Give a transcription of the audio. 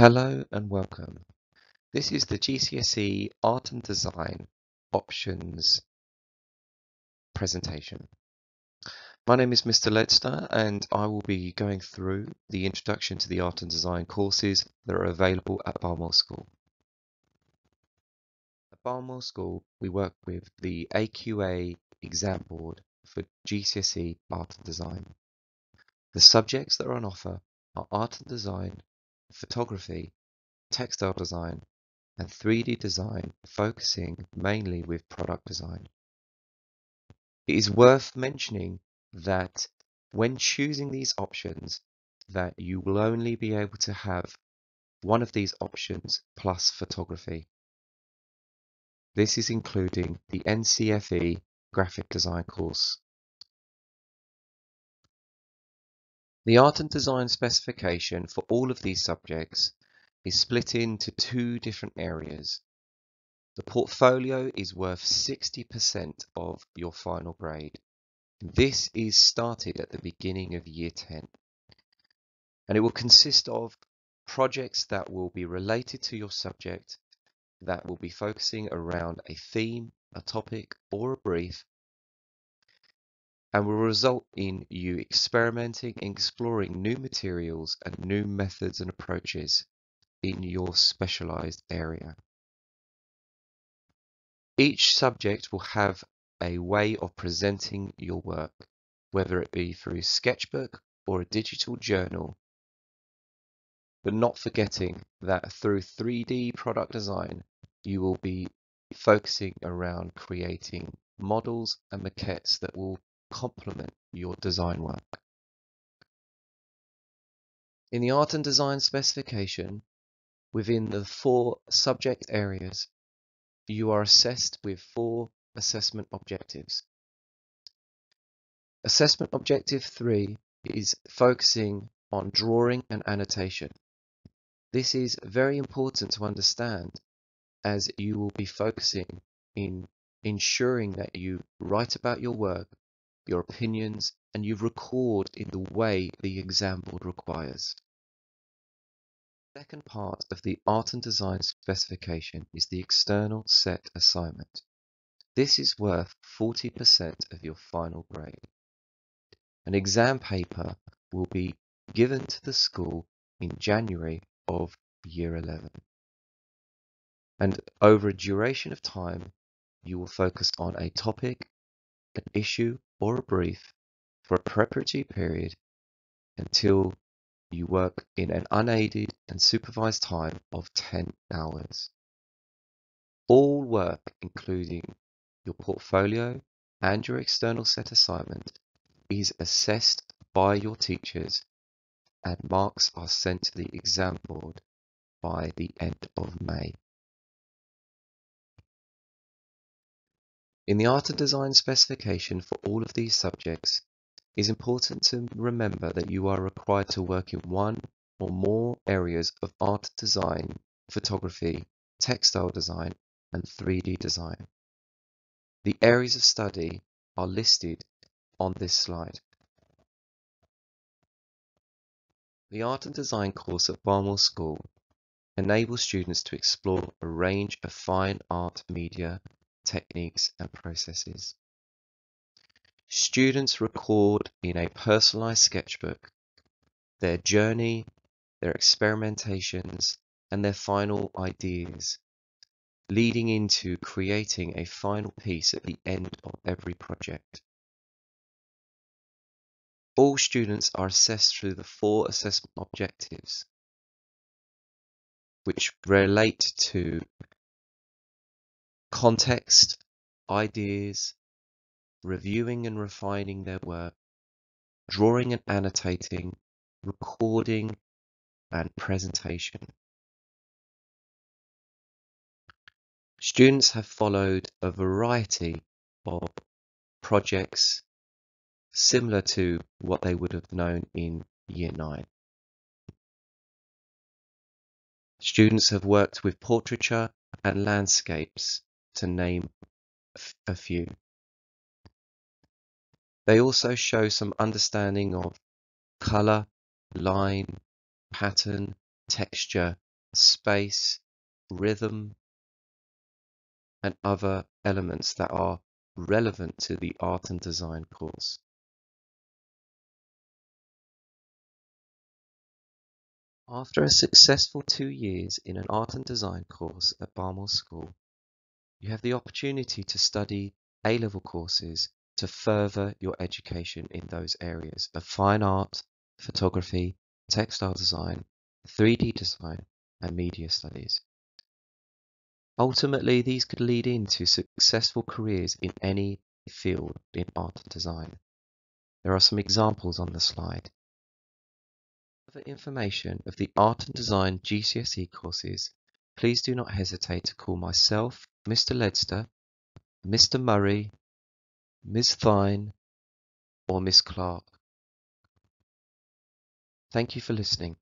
Hello and welcome. This is the GCSE Art and Design options presentation. My name is Mr. Ledster and I will be going through the introduction to the art and design courses that are available at Barnwell School. At Barnwell School we work with the AQA exam board for GCSE Art and Design. The subjects that are on offer are art and design, photography, textile design, and 3D design focusing mainly with product design. It is worth mentioning that when choosing these options that you will only be able to have one of these options plus photography. This is including the NCFE graphic design course. The art and design specification for all of these subjects is split into two different areas. The portfolio is worth 60% of your final grade. This is started at the beginning of year 10 and it will consist of projects that will be related to your subject that will be focusing around a theme, a topic or a brief and will result in you experimenting and exploring new materials and new methods and approaches in your specialized area. Each subject will have a way of presenting your work, whether it be through sketchbook or a digital journal, but not forgetting that through 3D product design, you will be focusing around creating models and maquettes that will complement your design work. In the art and design specification, within the four subject areas, you are assessed with four assessment objectives. Assessment objective three is focusing on drawing and annotation. This is very important to understand as you will be focusing in ensuring that you write about your work your opinions, and you record in the way the exam board requires. The second part of the art and design specification is the external set assignment. This is worth 40% of your final grade. An exam paper will be given to the school in January of year 11. And over a duration of time, you will focus on a topic, an issue, or a brief for a preparatory period until you work in an unaided and supervised time of 10 hours. All work, including your portfolio and your external set assignment, is assessed by your teachers and marks are sent to the exam board by the end of May. In the art and design specification for all of these subjects, it is important to remember that you are required to work in one or more areas of art design, photography, textile design, and 3D design. The areas of study are listed on this slide. The Art and Design course at Barnwell School enables students to explore a range of fine art media techniques and processes. Students record in a personalized sketchbook their journey, their experimentations, and their final ideas, leading into creating a final piece at the end of every project. All students are assessed through the four assessment objectives, which relate to context, ideas, reviewing and refining their work, drawing and annotating, recording, and presentation. Students have followed a variety of projects similar to what they would have known in Year 9. Students have worked with portraiture and landscapes to name a few. They also show some understanding of color, line, pattern, texture, space, rhythm, and other elements that are relevant to the art and design course. After a successful two years in an art and design course at Barnwell School, you have the opportunity to study A-level courses to further your education in those areas of fine art, photography, textile design, 3D design, and media studies. Ultimately, these could lead into successful careers in any field in art and design. There are some examples on the slide. For information of the Art and Design GCSE courses, please do not hesitate to call myself, Mr. Ledster, Mr. Murray, Ms. Thine, or Miss Clark. Thank you for listening.